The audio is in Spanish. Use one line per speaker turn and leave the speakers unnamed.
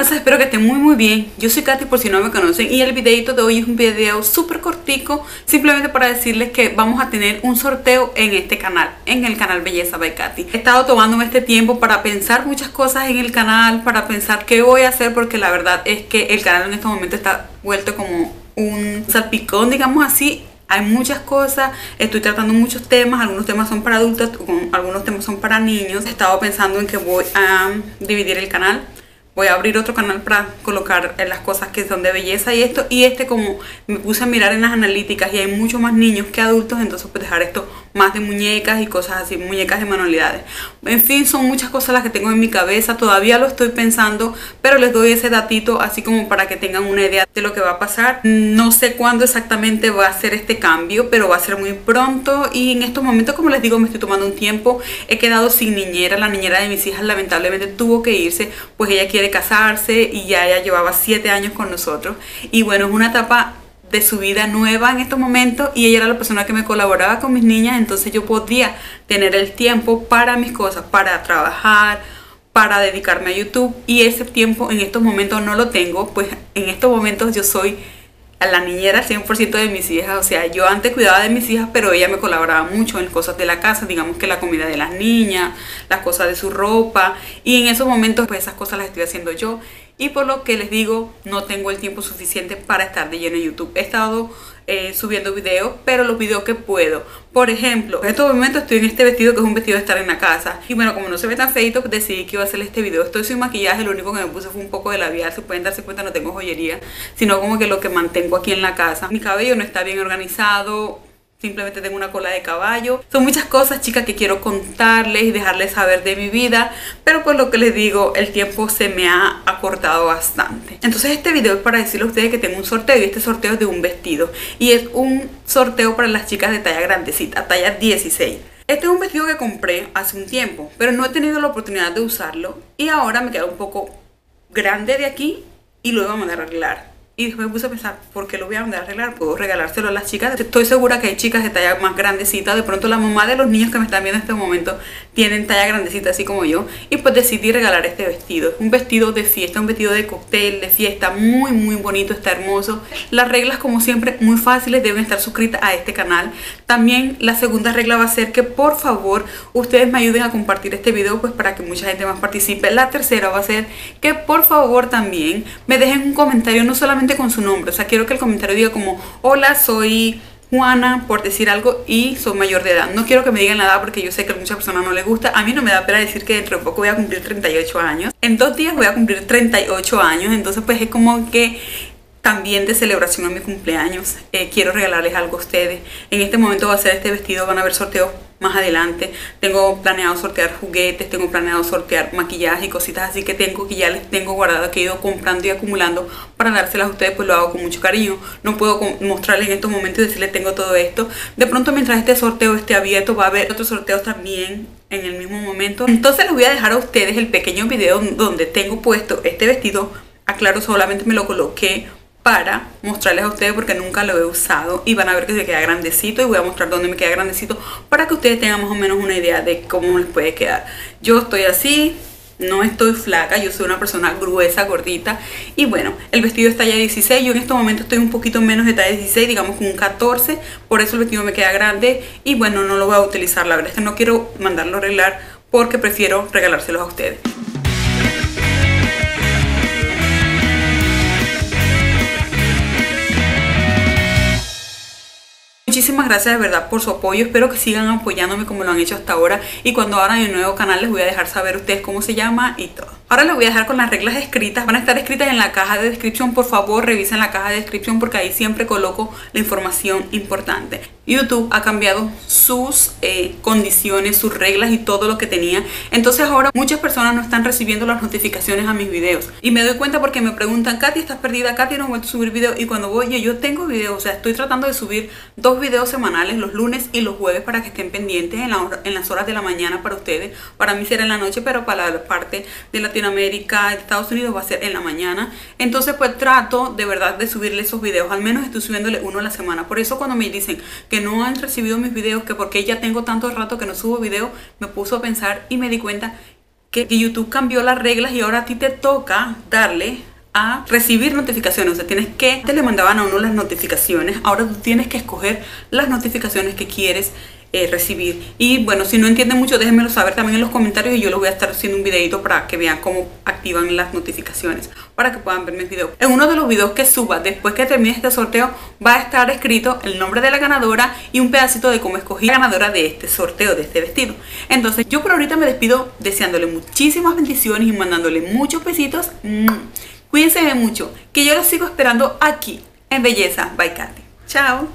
espero que estén muy muy bien. Yo soy Katy por si no me conocen y el videito de hoy es un video súper cortico, simplemente para decirles que vamos a tener un sorteo en este canal, en el canal Belleza by Katy. He estado tomándome este tiempo para pensar muchas cosas en el canal, para pensar qué voy a hacer porque la verdad es que el canal en este momento está vuelto como un salpicón, digamos así, hay muchas cosas, estoy tratando muchos temas, algunos temas son para adultos, algunos temas son para niños. He estado pensando en que voy a dividir el canal voy a abrir otro canal para colocar las cosas que son de belleza y esto y este como me puse a mirar en las analíticas y hay mucho más niños que adultos entonces pues dejar esto más de muñecas y cosas así, muñecas de manualidades. En fin, son muchas cosas las que tengo en mi cabeza, todavía lo estoy pensando, pero les doy ese datito así como para que tengan una idea de lo que va a pasar. No sé cuándo exactamente va a ser este cambio, pero va a ser muy pronto y en estos momentos, como les digo, me estoy tomando un tiempo. He quedado sin niñera, la niñera de mis hijas lamentablemente tuvo que irse, pues ella quiere casarse y ya ella llevaba 7 años con nosotros. Y bueno, es una etapa de su vida nueva en estos momentos y ella era la persona que me colaboraba con mis niñas, entonces yo podía tener el tiempo para mis cosas, para trabajar, para dedicarme a YouTube y ese tiempo en estos momentos no lo tengo, pues en estos momentos yo soy la niñera 100% de mis hijas, o sea, yo antes cuidaba de mis hijas, pero ella me colaboraba mucho en cosas de la casa, digamos que la comida de las niñas, las cosas de su ropa, y en esos momentos pues esas cosas las estoy haciendo yo, y por lo que les digo, no tengo el tiempo suficiente para estar de lleno en YouTube. He estado eh, subiendo videos, pero los videos que puedo. Por ejemplo, en estos momentos estoy en este vestido que es un vestido de estar en la casa. Y bueno, como no se ve tan feito, decidí que iba a hacer este video. Estoy sin maquillaje, lo único que me puse fue un poco de labial. Si pueden darse cuenta, no tengo joyería, sino como que lo que mantengo aquí en la casa. Mi cabello no está bien organizado, simplemente tengo una cola de caballo. Son muchas cosas, chicas, que quiero contarles y dejarles saber de mi vida, pero por lo que les digo, el tiempo se me ha acortado bastante. Entonces este video es para decirles a ustedes que tengo un sorteo y este sorteo es de un vestido y es un sorteo para las chicas de talla grandecita, talla 16. Este es un vestido que compré hace un tiempo, pero no he tenido la oportunidad de usarlo y ahora me queda un poco grande de aquí y lo mandar a arreglar. Y después me puse a pensar, ¿por qué lo voy a mandar a arreglar? Puedo regalárselo a las chicas. Estoy segura que hay chicas de talla más grandecita. De pronto la mamá de los niños que me están viendo en este momento tienen talla grandecita así como yo. Y pues decidí regalar este vestido. Un vestido de fiesta, un vestido de cóctel, de fiesta. Muy, muy bonito, está hermoso. Las reglas, como siempre, muy fáciles. Deben estar suscritas a este canal. También la segunda regla va a ser que por favor ustedes me ayuden a compartir este video pues para que mucha gente más participe. La tercera va a ser que por favor también me dejen un comentario no solamente con su nombre. O sea, quiero que el comentario diga como, hola, soy Juana, por decir algo, y soy mayor de edad. No quiero que me digan la edad porque yo sé que a muchas personas no les gusta. A mí no me da pena decir que dentro de poco voy a cumplir 38 años. En dos días voy a cumplir 38 años, entonces pues es como que también de celebración a mi cumpleaños. Eh, quiero regalarles algo a ustedes. En este momento va a ser este vestido, van a haber sorteos más adelante. Tengo planeado sortear juguetes, tengo planeado sortear maquillaje y cositas así que tengo que ya les tengo guardado, que he ido comprando y acumulando para dárselas a ustedes, pues lo hago con mucho cariño. No puedo mostrarles en estos momentos y decirles tengo todo esto. De pronto mientras este sorteo esté abierto va a haber otros sorteos también en el mismo momento. Entonces les voy a dejar a ustedes el pequeño video donde tengo puesto este vestido. Aclaro, solamente me lo coloqué para mostrarles a ustedes porque nunca lo he usado y van a ver que se queda grandecito y voy a mostrar dónde me queda grandecito para que ustedes tengan más o menos una idea de cómo les puede quedar. Yo estoy así, no estoy flaca, yo soy una persona gruesa, gordita y bueno, el vestido es talla 16, yo en este momento estoy un poquito menos de talla 16, digamos con un 14, por eso el vestido me queda grande y bueno, no lo voy a utilizar, la verdad es que no quiero mandarlo a arreglar porque prefiero regalárselos a ustedes. Muchísimas gracias de verdad por su apoyo, espero que sigan apoyándome como lo han hecho hasta ahora y cuando abran mi nuevo canal les voy a dejar saber ustedes cómo se llama y todo. Ahora les voy a dejar con las reglas escritas, van a estar escritas en la caja de descripción, por favor revisen la caja de descripción porque ahí siempre coloco la información importante. YouTube ha cambiado sus eh, condiciones, sus reglas y todo lo que tenía. Entonces ahora muchas personas no están recibiendo las notificaciones a mis videos. Y me doy cuenta porque me preguntan, Katy, ¿estás perdida? Katy, no vuelto a subir video. Y cuando voy, yo tengo videos, o sea, estoy tratando de subir dos videos semanales, los lunes y los jueves, para que estén pendientes en, las horas de la mañana para ustedes. Para mí será en la noche, pero para la parte de Latinoamérica, Estados Unidos va a ser en la mañana. Entonces pues trato de verdad de subirle esos videos. Al menos estoy subiéndole uno a la semana. Por eso cuando me dicen que no han recibido mis videos, que porque ya tengo tanto rato que no subo video, me puso a pensar y me di cuenta que, que YouTube cambió las reglas y ahora a ti te toca darle a recibir notificaciones, o sea, tienes que, te le mandaban a uno las notificaciones, ahora tú tienes que escoger las notificaciones que quieres eh, recibir. Y bueno, si no entienden mucho, déjenmelo saber también en los comentarios y yo les voy a estar haciendo un videito para que vean cómo activan las notificaciones, para que puedan ver mis videos. En uno de los videos que suba después que termine este sorteo, va a estar escrito el nombre de la ganadora y un pedacito de cómo escogí la ganadora de este sorteo, de este vestido. Entonces, yo por ahorita me despido deseándole muchísimas bendiciones y mandándole muchos besitos. Cuídense mucho, que yo los sigo esperando aquí en Belleza by Katy. Chao.